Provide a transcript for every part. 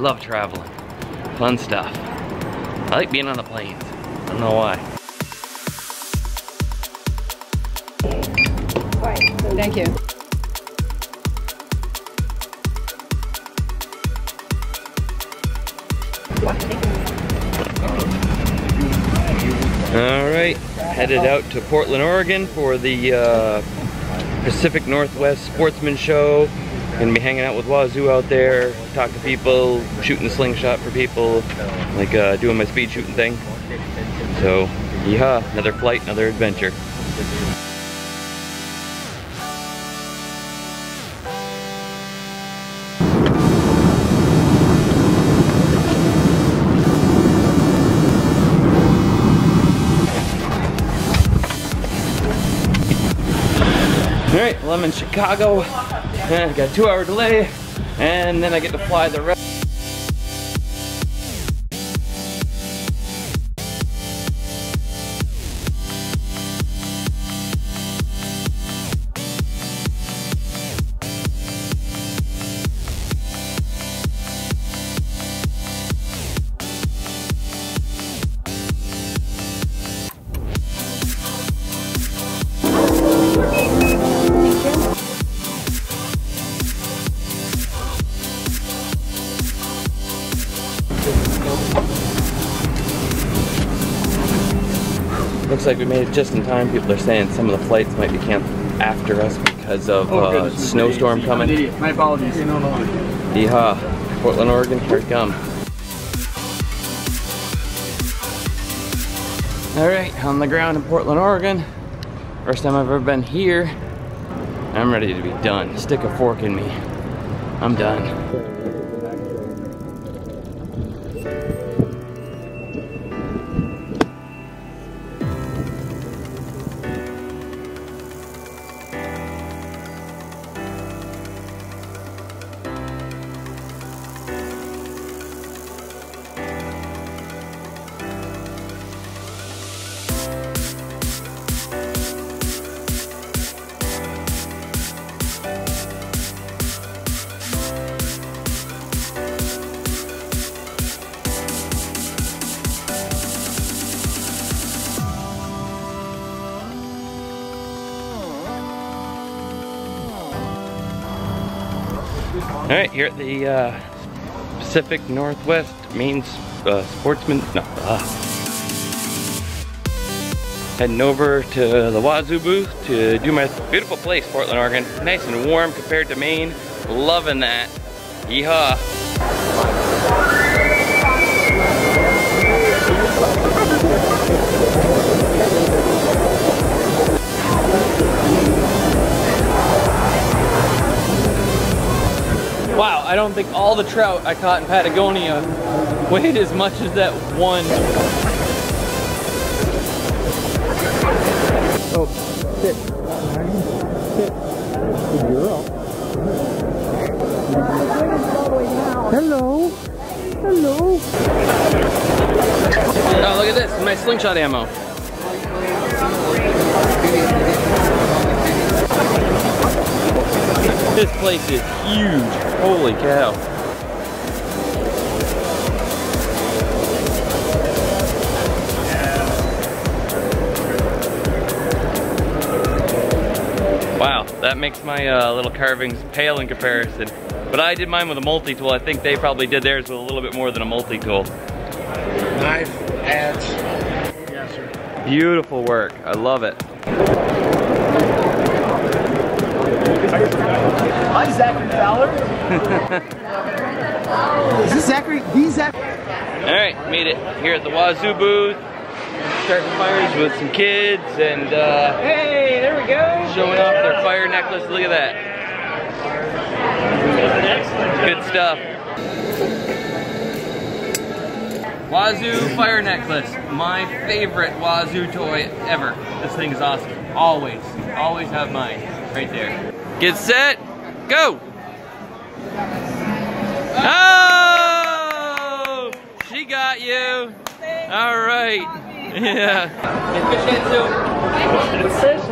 love traveling. Fun stuff. I like being on the planes. I don't know why. Thank you. All right, headed out to Portland, Oregon for the uh, Pacific Northwest Sportsman Show. Gonna be hanging out with Wazoo out there, talk to people, shooting the slingshot for people, like uh, doing my speed shooting thing. So, yeah, another flight, another adventure. All right, well I'm in Chicago. And I got a two hour delay and then I get to fly the rest. Looks like we made it just in time. People are saying some of the flights might be canceled after us because of uh, snowstorm coming. My apologies. Yeehaw. Portland, Oregon, here it comes. All right, on the ground in Portland, Oregon. First time I've ever been here. I'm ready to be done. Stick a fork in me. I'm done. All right, here at the uh, Pacific Northwest Main uh, Sportsman, no, uh, heading over to the Wazoo booth to do my beautiful place, Portland, Oregon. Nice and warm compared to Maine. Loving that. Yeehaw. I don't think all the trout I caught in Patagonia weighed as much as that one. Oh, sit. Sit. Good girl. Hello. Hello. Oh, look at this, my slingshot ammo. This place is huge. Holy cow. Wow, that makes my uh, little carvings pale in comparison. But I did mine with a multi-tool. I think they probably did theirs with a little bit more than a multi-tool. Knife, adds. Yes, sir. Beautiful work. I love it. Hi, Zachary Fowler. Is this Zachary? He's Zachary. All right, made it here at the Wazoo booth. Starting fires with some kids and uh, Hey, there we go. showing off their fire necklace. Look at that. Good stuff. Wazoo fire necklace. My favorite Wazoo toy ever. This thing is awesome. Always, always have mine right there. Get set, go. Oh! She got you. All right. Yeah. Fish.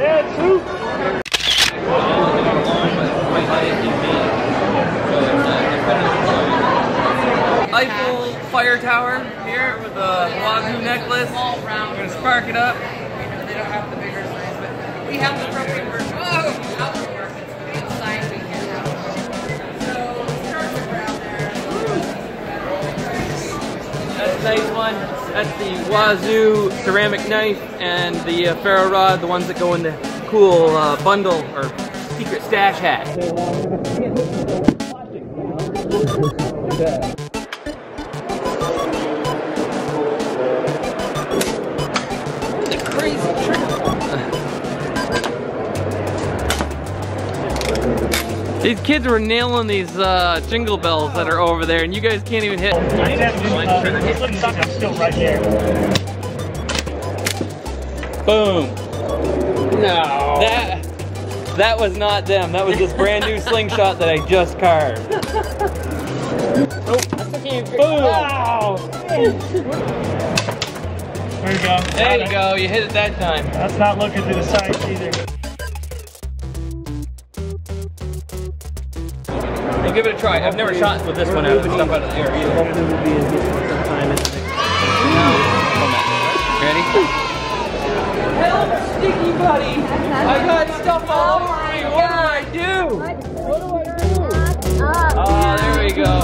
Eiffel fire tower here with a wazoo necklace. We're gonna spark it up. They don't have the bigger size, but we have the propane version. That's the wazoo ceramic knife and the uh, ferro rod, the ones that go in the cool uh, bundle or secret stash hat. These kids were nailing these uh, jingle bells that are over there, and you guys can't even hit. This looks like I'm still right there. Boom. No. That that was not them. That was this brand new slingshot that I just carved. Boom. There you go. There you go. You hit it that time. That's not looking to the sides either. Hey, give it a try. I've never shot with this one out of stuff out of the air either. Ready? Help, sticky buddy! I got stuff all over me. What do I do? Oh, there we go.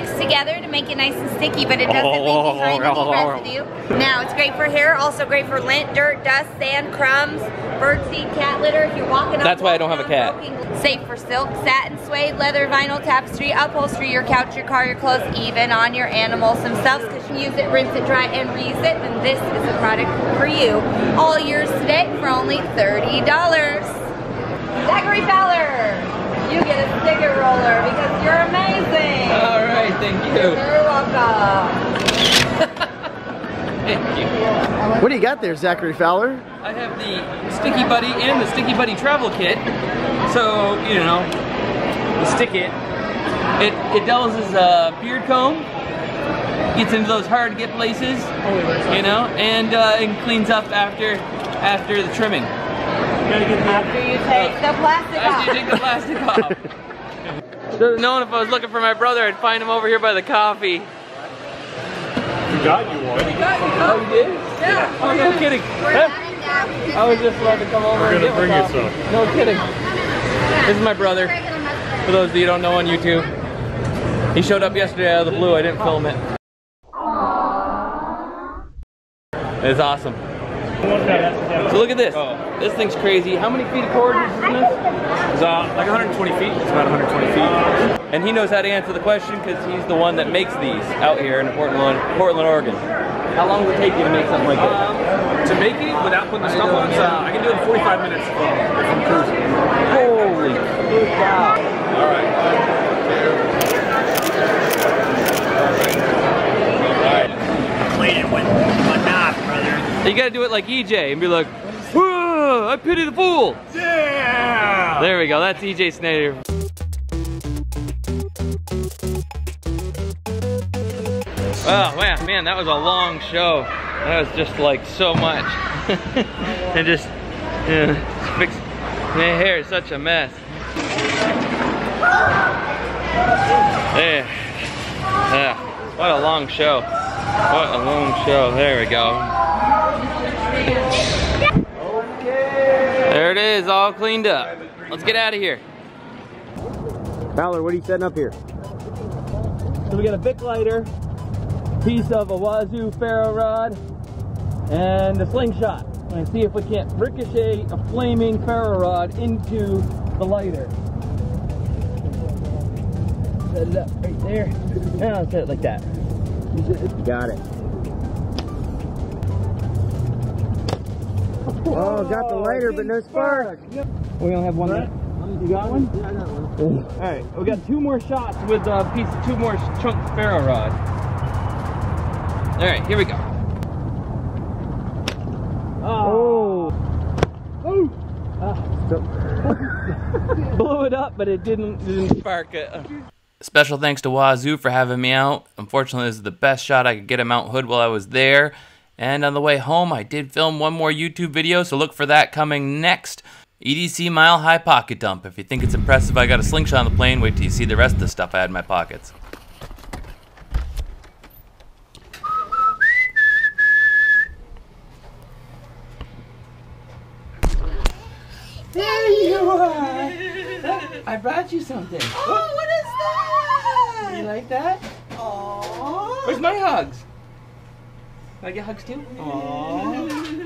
Mixed together to make it nice and sticky, but it doesn't leave behind any residue. Now, it's great for hair, also great for lint, dirt, dust, sand, crumbs, birdseed, cat litter. If you're walking That's why I don't have a cat. walking. Safe for silk, satin, suede, leather, vinyl, tapestry, upholstery, your couch, your car, your clothes, even on your animals themselves. Because you use it, rinse it, dry, and reuse it, then this is a product for you. All yours today for only $30. Zachary Fowler, you get a sticker roller because you're amazing. All right, thank you. You're very welcome. Thank you. What do you got there, Zachary Fowler? I have the Sticky Buddy and the Sticky Buddy travel kit. So, you know, you stick it. It it dulls his uh, beard comb, gets into those hard to get places, you know, and uh, and cleans up after after the trimming. After you take the plastic After you take the plastic off. Should have known if I was looking for my brother, I'd find him over here by the coffee. We got you one. Oh, you did? Yeah. Oh, no kidding. I was just about to come over We're gonna get bring you some. No kidding. This is my brother. For those of you who don't know on YouTube. He showed up yesterday out of the blue. I didn't film it. It's awesome. So look at this. This thing's crazy. How many feet of cord is in this? It's uh, like 120 feet. It's about 120 feet. And he knows how to answer the question because he's the one that makes these out here in Portland, Portland, Oregon. How long does it take you to make something like this? To make it without putting the stuff on, it's, uh, I can do it in 45 minutes if I'm cruising. Holy cow. All right. Clean it with my knife, brother. You gotta do it like EJ and be like, Whoa, I pity the fool. Yeah! There we go, that's EJ Snyder. Oh man, man, that was a long show. That was just like so much. and just, yeah, fix, my hair is such a mess. There. Yeah, what a long show. What a long show. There we go. There it is, all cleaned up. Let's get out of here. Fowler, what are you setting up here? So we got a Bic lighter, piece of a Wazoo ferro rod, and a slingshot. And see if we can't ricochet a flaming ferro rod into the lighter. Set it up right there. Now set it like that. Got it. Oh, got the lighter, but no spark. We only have one left. You got one? Yeah, I got one. All right, we got two more shots with a piece, two more chunk ferro rod. All right, here we go. Ah. Oh, oh. Blew it up, but it didn't, didn't spark it. Special thanks to Wazoo for having me out. Unfortunately, this is the best shot I could get at Mount Hood while I was there. And on the way home, I did film one more YouTube video, so look for that coming next. EDC Mile High Pocket Dump. If you think it's impressive I got a slingshot on the plane, wait till you see the rest of the stuff I had in my pockets. There you are. I brought you something. Oh, what is that? You like that? Aww. Where's my hugs? I get hugs too? Aww.